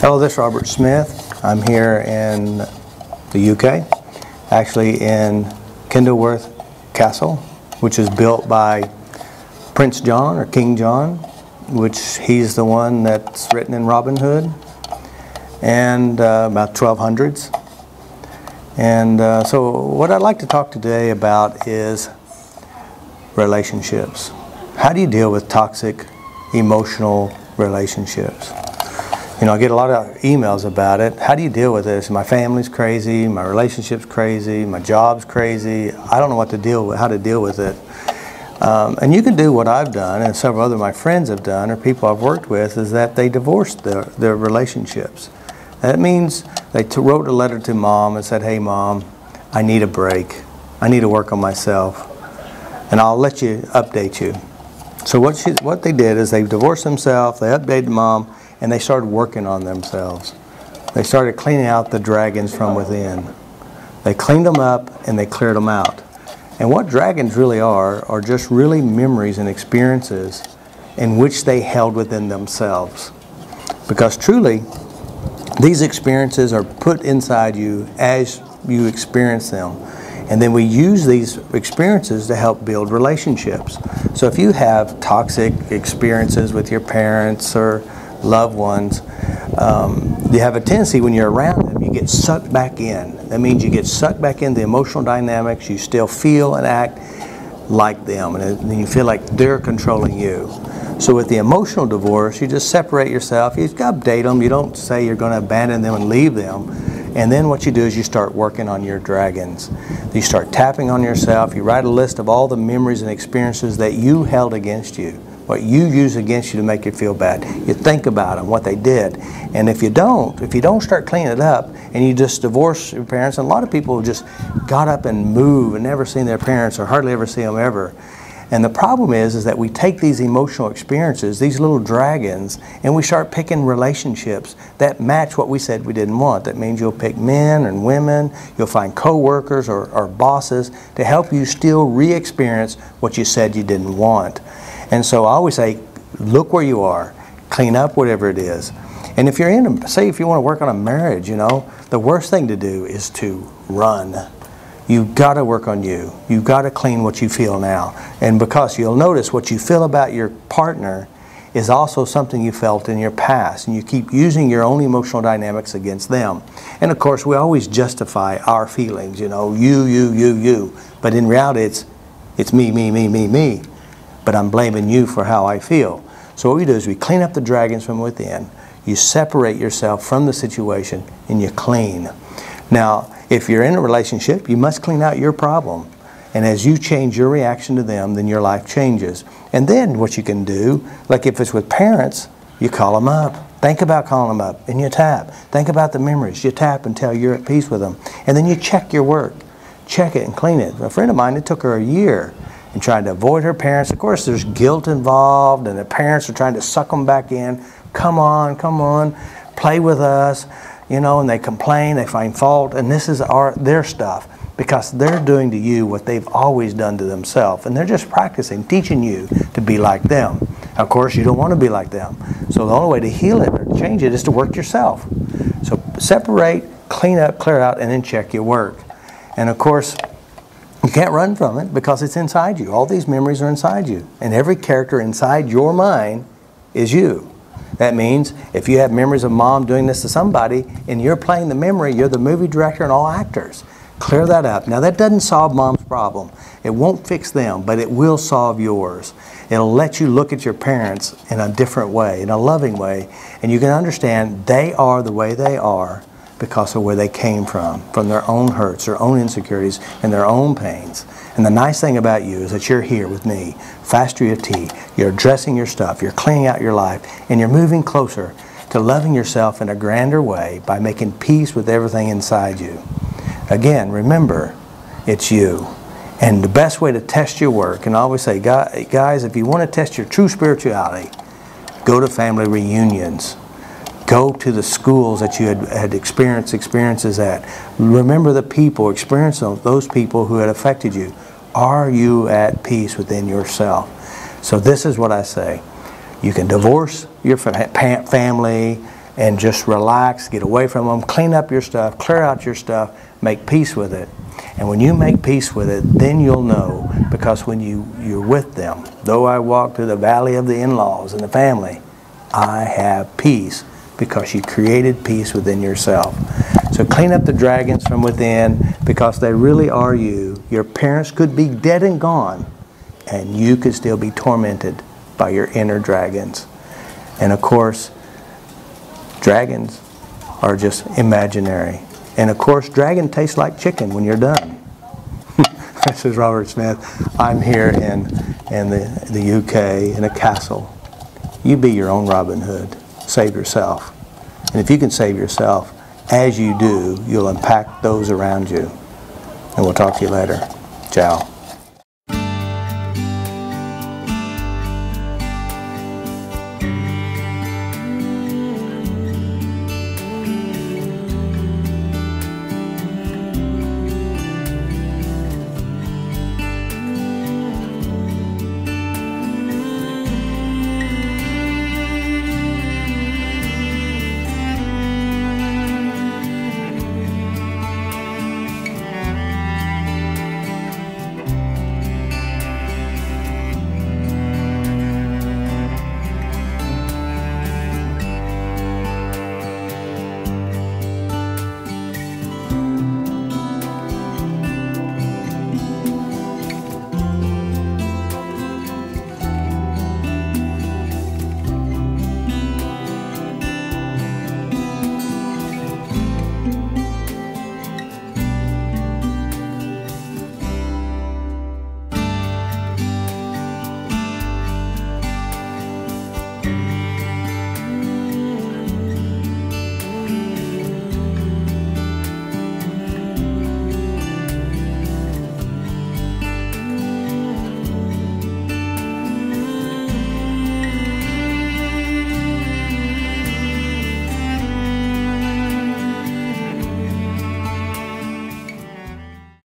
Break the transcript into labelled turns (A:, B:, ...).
A: Hello, this is Robert Smith. I'm here in the UK, actually in Kenilworth Castle, which is built by Prince John or King John, which he's the one that's written in Robin Hood, and uh, about 1200s. And uh, so, what I'd like to talk today about is relationships. How do you deal with toxic emotional relationships? You know, I get a lot of emails about it. How do you deal with this? My family's crazy, my relationship's crazy, my job's crazy. I don't know what to deal with, how to deal with it. Um, and you can do what I've done, and several other my friends have done, or people I've worked with, is that they divorced their, their relationships. That means they wrote a letter to mom and said, "Hey, mom, I need a break. I need to work on myself, and I'll let you update you." So what she, what they did is they divorced themselves. They updated mom and they started working on themselves. They started cleaning out the dragons from within. They cleaned them up and they cleared them out. And what dragons really are, are just really memories and experiences in which they held within themselves. Because truly, these experiences are put inside you as you experience them. And then we use these experiences to help build relationships. So if you have toxic experiences with your parents or loved ones, um, you have a tendency when you're around them, you get sucked back in. That means you get sucked back in the emotional dynamics. You still feel and act like them, and you feel like they're controlling you. So with the emotional divorce, you just separate yourself. You update them. You don't say you're going to abandon them and leave them. And then what you do is you start working on your dragons. You start tapping on yourself. You write a list of all the memories and experiences that you held against you what you use against you to make you feel bad. You think about them, what they did. And if you don't, if you don't start cleaning it up and you just divorce your parents, and a lot of people just got up and move and never seen their parents or hardly ever see them ever. And the problem is, is that we take these emotional experiences, these little dragons, and we start picking relationships that match what we said we didn't want. That means you'll pick men and women, you'll find coworkers or, or bosses to help you still re-experience what you said you didn't want. And so I always say, look where you are, clean up whatever it is. And if you're in, a, say, if you want to work on a marriage, you know, the worst thing to do is to run. You've got to work on you. You've got to clean what you feel now. And because you'll notice what you feel about your partner is also something you felt in your past, and you keep using your own emotional dynamics against them. And of course, we always justify our feelings, you know, you, you, you, you. But in reality, it's, it's me, me, me, me, me but I'm blaming you for how I feel. So what we do is we clean up the dragons from within. You separate yourself from the situation and you clean. Now, if you're in a relationship, you must clean out your problem. And as you change your reaction to them, then your life changes. And then what you can do, like if it's with parents, you call them up. Think about calling them up and you tap. Think about the memories. You tap until you're at peace with them. And then you check your work. Check it and clean it. A friend of mine, it took her a year and trying to avoid her parents. Of course, there's guilt involved, and the parents are trying to suck them back in. Come on, come on, play with us, you know, and they complain, they find fault, and this is our their stuff because they're doing to you what they've always done to themselves, and they're just practicing, teaching you to be like them. Of course, you don't want to be like them. So the only way to heal it or change it is to work yourself. So separate, clean up, clear out, and then check your work. And of course, you can't run from it because it's inside you. All these memories are inside you. And every character inside your mind is you. That means if you have memories of mom doing this to somebody and you're playing the memory, you're the movie director and all actors. Clear that up. Now, that doesn't solve mom's problem. It won't fix them, but it will solve yours. It'll let you look at your parents in a different way, in a loving way, and you can understand they are the way they are because of where they came from, from their own hurts, their own insecurities, and their own pains. And the nice thing about you is that you're here with me, FasterEFT. You're addressing your stuff, you're cleaning out your life, and you're moving closer to loving yourself in a grander way by making peace with everything inside you. Again, remember, it's you. And the best way to test your work, and I always say, guys, if you want to test your true spirituality, go to family reunions. Go to the schools that you had, had experienced experiences at. Remember the people, experience those people who had affected you. Are you at peace within yourself? So this is what I say. You can divorce your family and just relax, get away from them, clean up your stuff, clear out your stuff, make peace with it. And when you make peace with it, then you'll know because when you, you're with them, though I walk through the valley of the in-laws and the family, I have peace because you created peace within yourself. So clean up the dragons from within because they really are you. Your parents could be dead and gone and you could still be tormented by your inner dragons. And of course, dragons are just imaginary. And of course, dragon tastes like chicken when you're done. this is Robert Smith. I'm here in, in the, the UK in a castle. You be your own Robin Hood. Save yourself. And if you can save yourself, as you do, you'll impact those around you. And we'll talk to you later. Ciao.